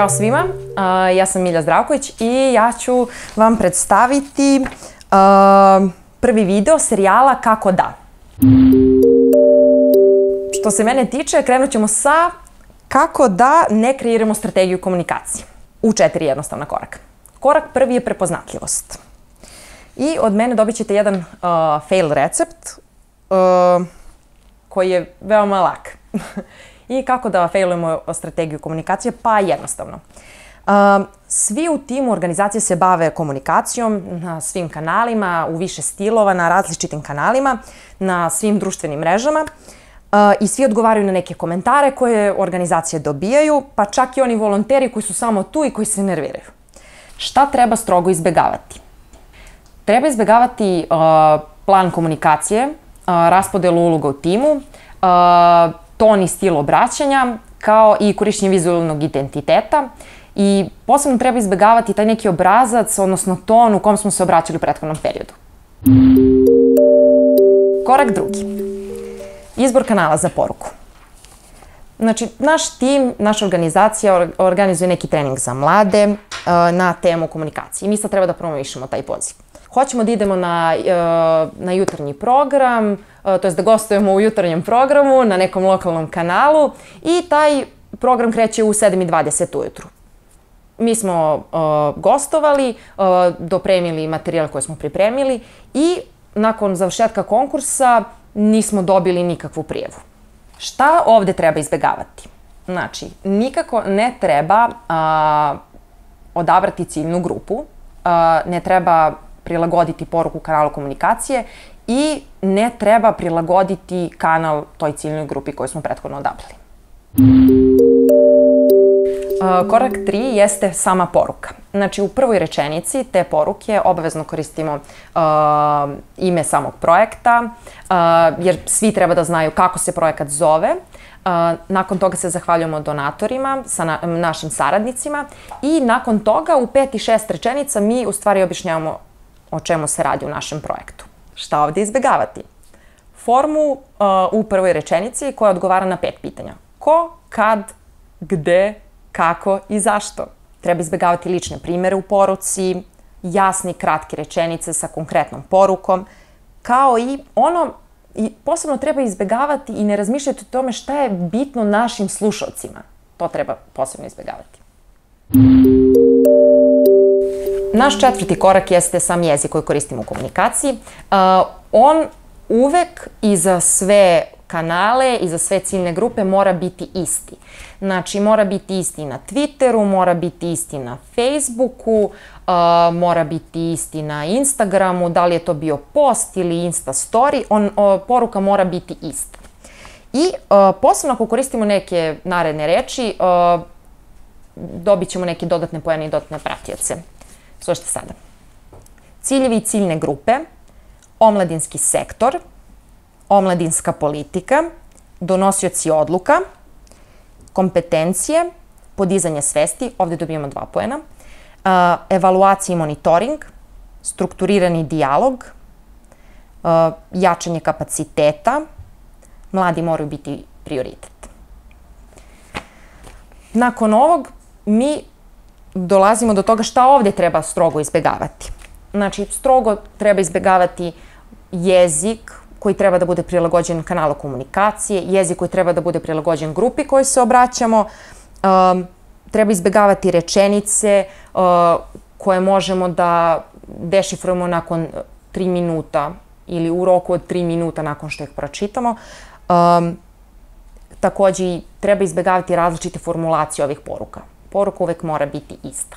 Ćao svima, ja sam Milja Zdravković i ja ću vam predstaviti prvi video serijala Kako da. Što se mene tiče, krenut ćemo sa kako da ne kreiramo strategiju komunikacije u četiri jednostavna koraka. Korak prvi je prepoznatljivost. I od mene dobit ćete jedan uh, fail recept uh, koji je veoma lak. I kako da failujemo strategiju komunikacije? Pa jednostavno. Um, svi u timu organizacije se bave komunikacijom na svim kanalima, u više stilova, na različitim kanalima, na svim društvenim mrežama i svi odgovaraju na neke komentare koje organizacije dobijaju, pa čak i oni volonteri koji su samo tu i koji se nerviraju. Šta treba strogo izbegavati? Treba izbegavati plan komunikacije, raspodelu uloga u timu, ton i stil obraćanja, kao i korišćenje vizualnog identiteta i posebno treba izbegavati taj neki obrazac, odnosno ton u kom smo se obraćali u prethodnom periodu. Korak drugi. Izbor kanala za poruku. Znači, naš tim, naša organizacija organizuje neki trening za mlade uh, na temu komunikacije. Mi sad treba da promovišemo taj poziv. Hoćemo da idemo na, uh, na jutarnji program, to jest da gostujemo u jutarnjem programu na nekom lokalnom kanalu i taj program kreće u 7.20 ujutru. Mi smo uh, gostovali, uh, dopremili materijal koje smo pripremili i nakon završetka konkursa nismo dobili nikakvu prijevu. Šta ovde treba izbegavati? Znači, nikako ne treba uh, odabrati ciljnu grupu, ne treba prilagoditi poruku kanalu komunikacije i ne treba prilagoditi kanal toj ciljnoj grupi koju smo prethodno odabrali. Korak 3 jeste sama poruka. Znači, u prvoj rečenici te poruke obavezno koristimo uh, ime samog projekta, uh, jer svi treba da znaju kako se projekat zove. Uh, nakon toga se zahvaljujemo donatorima, sa na, našim saradnicima i nakon toga u pet i šest rečenica mi u stvari objašnjavamo o čemu se radi u našem projektu. Šta ovde izbegavati? Formu uh, u prvoj rečenici koja odgovara na pet pitanja. Ko, kad, gde, kako i zašto. Treba izbegavati lične primere u poruci, jasne i kratke rečenice sa konkretnom porukom, kao i ono, i posebno treba izbegavati i ne razmišljati o tome šta je bitno našim slušalcima. To treba posebno izbegavati. Naš četvrti korak jeste sam jezik koji koristimo u komunikaciji. Uh, on uvek i za sve kanale i za sve ciljne grupe mora biti isti. Znači, mora biti isti na Twitteru, mora biti isti na Facebooku, uh, mora biti isti na Instagramu, da li je to bio post ili Insta story, on, uh, poruka mora biti ista. I uh, posebno ako koristimo neke naredne reči, uh, dobit ćemo neke dodatne pojene i dodatne pratioce. Slušajte sada. Ciljevi i ciljne grupe, omladinski sektor, omladinska politika, donosioci odluka, kompetencije, podizanje svesti, ovde dobijamo dva poena, evaluacija i monitoring, strukturirani dijalog, jačanje kapaciteta, mladi moraju biti prioritet. Nakon ovog mi dolazimo do toga šta ovde treba strogo izbegavati. Znači, strogo treba izbegavati jezik koji treba da bude prilagođen kanalu komunikacije, jezik koji treba da bude prilagođen grupi kojoj se obraćamo, um, treba izbegavati rečenice uh, koje možemo da dešifrujemo nakon tri minuta ili u roku od tri minuta nakon što ih pročitamo. Um, takođe, treba izbegavati različite formulacije ovih poruka poruka uvek mora biti ista.